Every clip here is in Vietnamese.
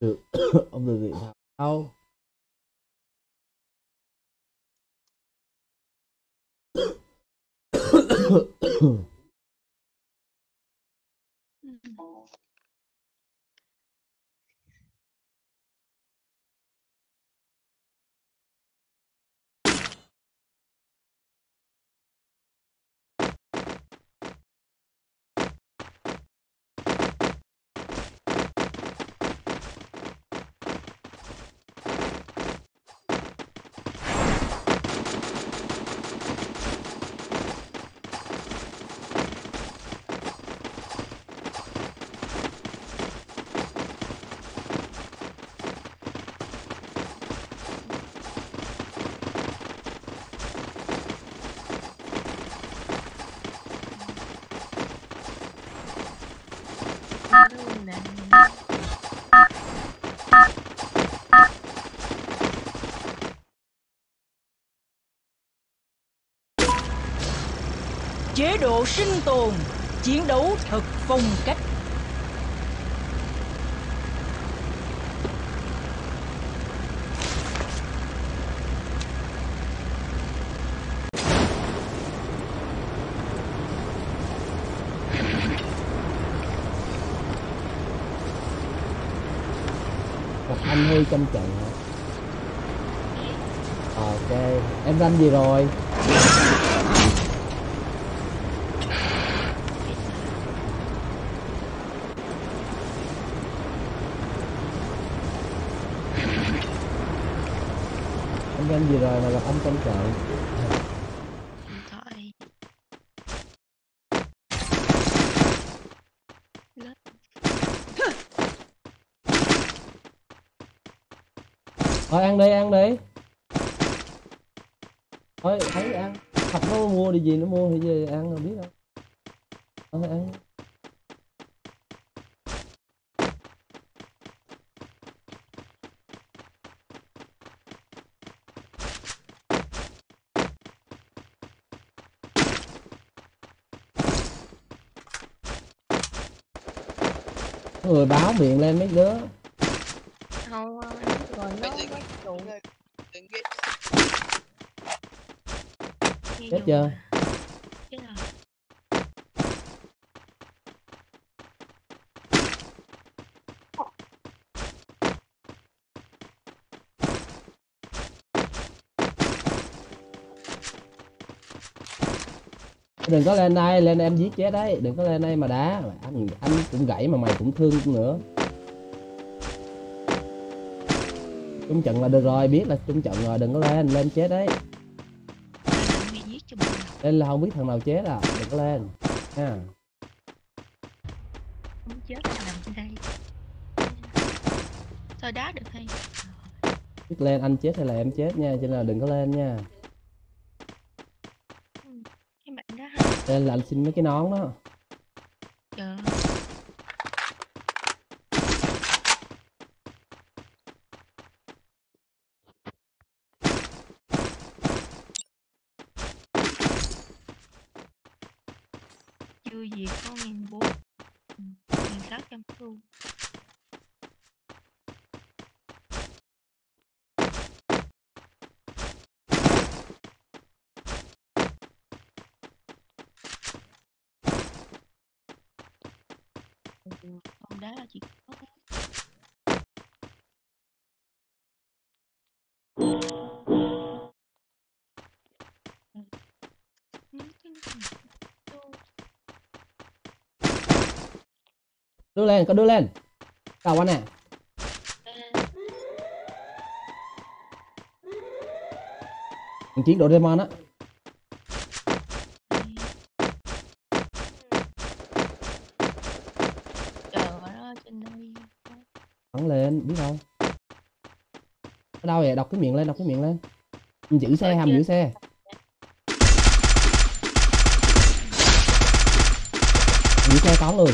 được ông được gì sao đâu chế độ sinh tồn, chiến đấu thật phong cách. Một anh Huy trong trận ok, em ranh gì rồi? Em gì rồi mà gặp anh trong thoại. Lớp thôi ăn đi ăn đi. Thôi thấy ăn. Học nó mua đi gì nó mua thì gì ăn rồi biết đâu. Thôi ăn người báo miệng lên mấy đứa. Không rồi nó chết chưa đừng có lên đây lên đây em giết chết đấy. Đừng có lên đây mà đá. Anh anh cũng gãy mà mày cũng thương cũng nữa. Trung trận là được rồi biết là trung trận rồi đừng có lên lên chết đấy. Lên là không biết thằng nào chết à đừng có lên. Nha không chết nằm đây. Sao đá được hay. Biết lên anh chết hay là em chết nha cho nên là đừng có lên nha cái bạn lên là anh xin mấy cái nón đó. Chờ chưa gì có nghìn bốn nghìn sáu trăm xu được con đá là chỉ có cái đưa lên có đưa lên. Cầu anh nè chiến đội demon á chờ đó trên đây bắn lên biết không ở đâu vậy đọc cái miệng lên đọc cái miệng lên. Giữ xe hàm giữ xe. Giữ xe có người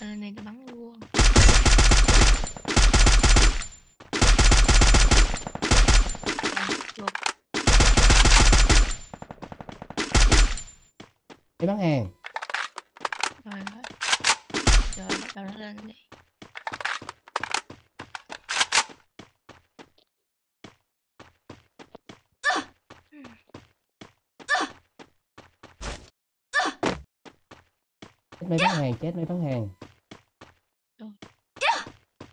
Ờ, này nó bắn luôn đi bán hàng rồi rồi rồi bắt đầu nó lên đi chết mấy bán hàng chết mấy bán hàng.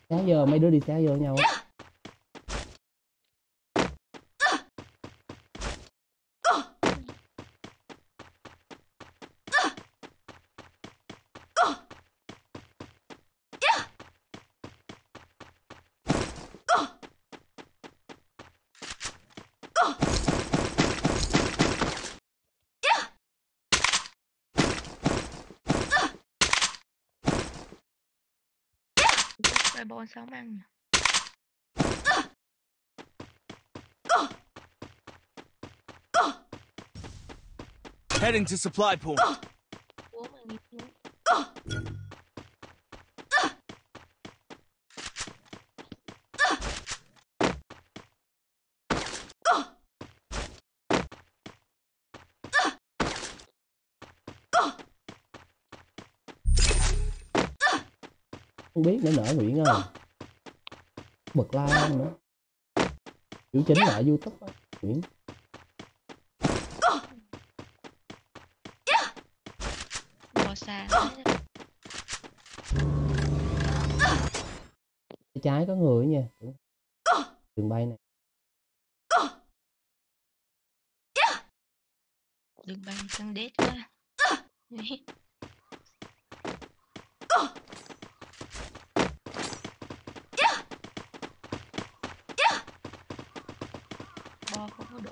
Xá giờ mấy đứa đi xá vô nhau Bài bò sáu măng nè. Heading to supply point. Oh, Bố không biết nữa nở Nguyễn ơi bật like nữa. Chữ chính ở youtube Nguyễn xa đó. Tay trái có người nha. Đường bay này. Đường bay căng đét quá. Đấy. Bo không có độ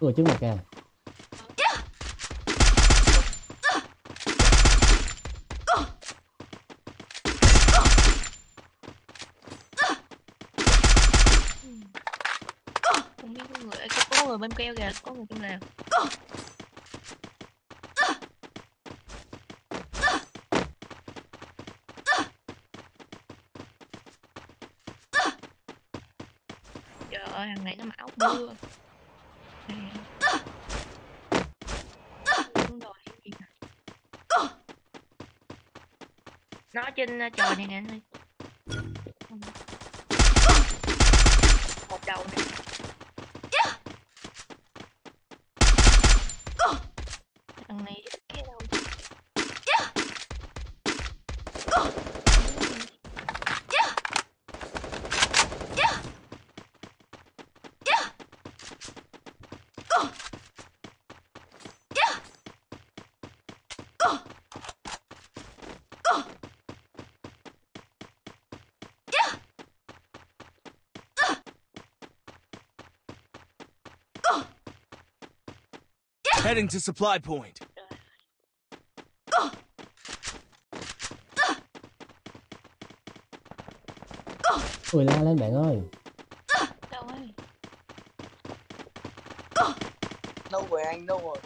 rồi. trước mặt kìa Không biết có người có người bên keo kìa, có người trong nào Trời ơi, thằng này nó mặc áo mưa. Nó trên uh, trò này nè anh ơi. Một đầu nè. Heading to supply point. người la lên bạn ơi. Đâu ấy? Đâu rồi anh đâu rồi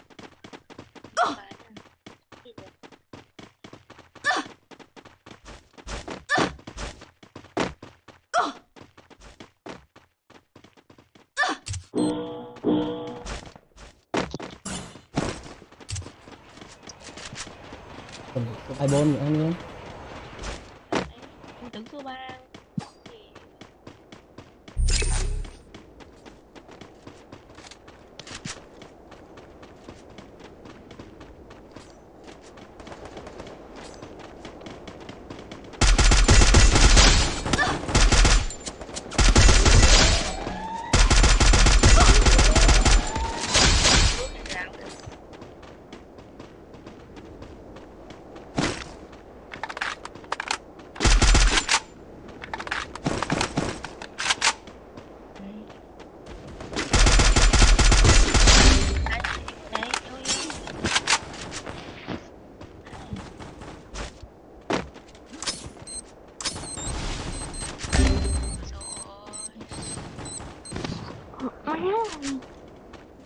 Em tưởng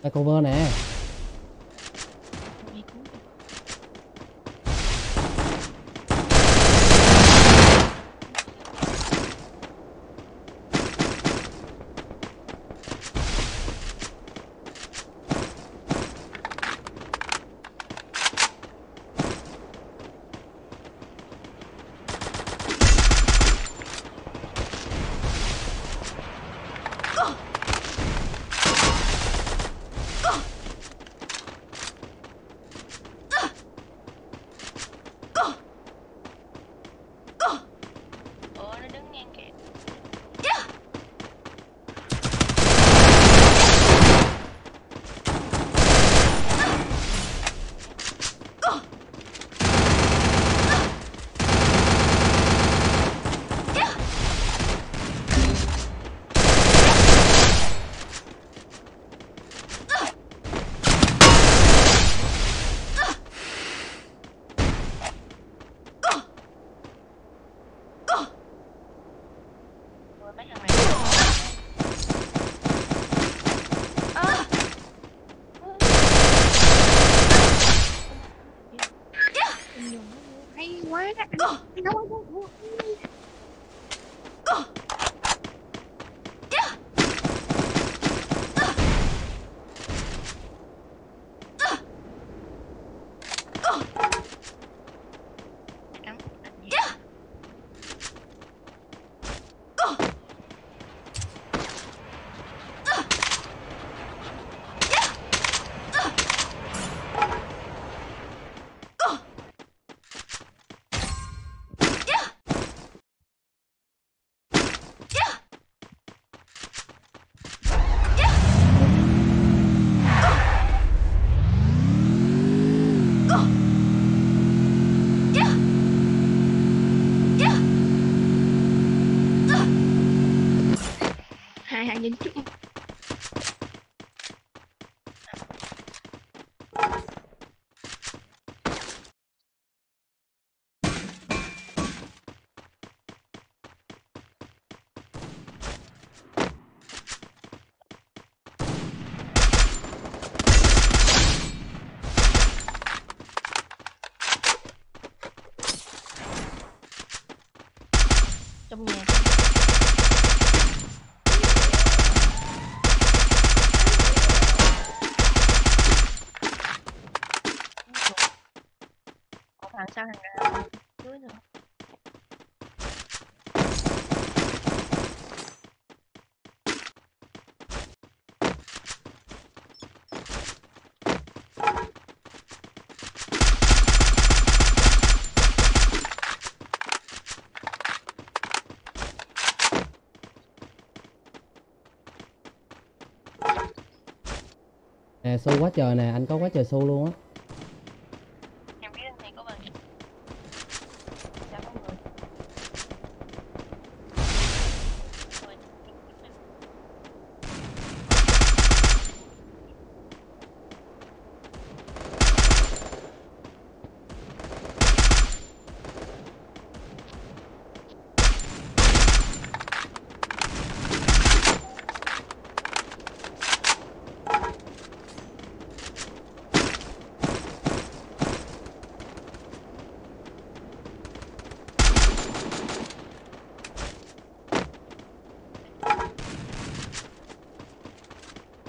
cover nè. What? Oh. No, I don't want me. Oh. À, nè xu quá trời nè anh có quá trời xu luôn á.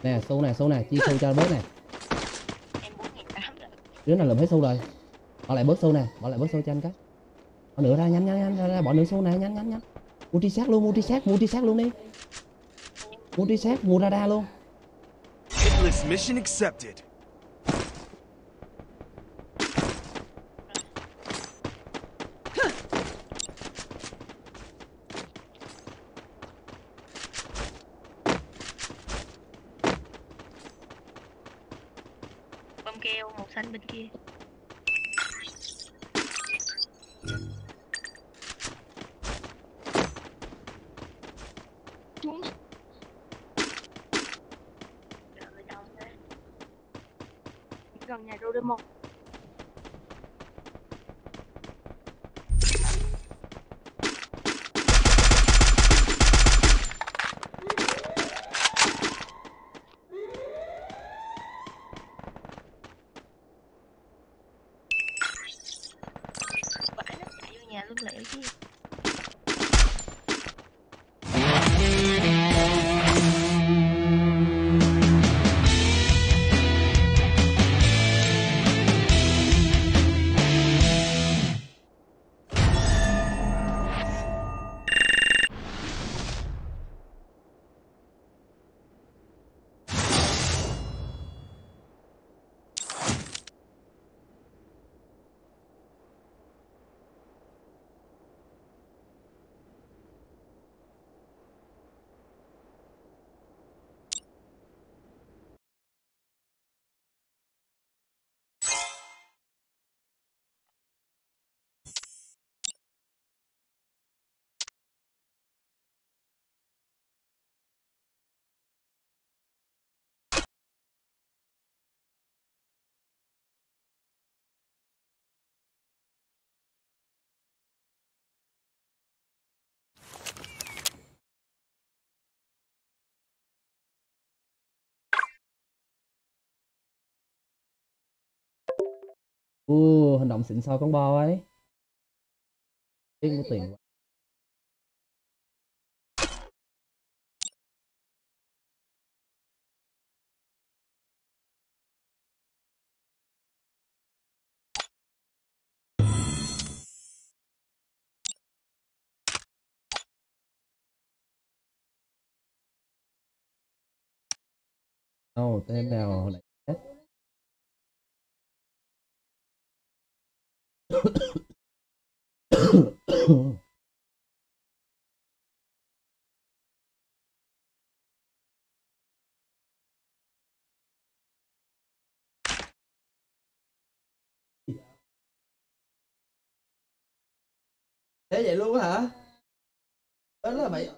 Nè sâu này sâu này chia sâu cho bớt này. Đứa nào lượm hết sâu rồi? Bỏ lại bớt sâu nè bỏ lại bớt sâu cho anh cái. Bỏ nữa ra nhanh nhanh nhanh ra, ra bỏ nữa sâu này nhanh nhanh nhanh. Mua tri sát luôn mua tri sát mua tri sát luôn đi. Mua tri sát mua radar luôn. Mission accepted. 少年周的梦 Ồ, hành động xịn sò con bò ấy Tiếng có tiền quá. Đâu, tên nào lại. Thế vậy luôn hả? Đó là mày